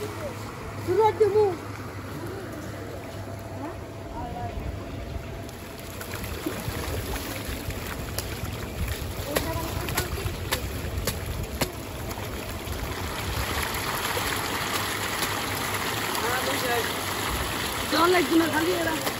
Surat demo. Jangan lagi nak kali lah.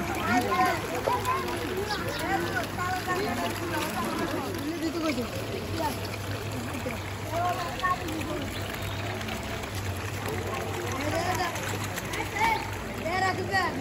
ทุกอย่าง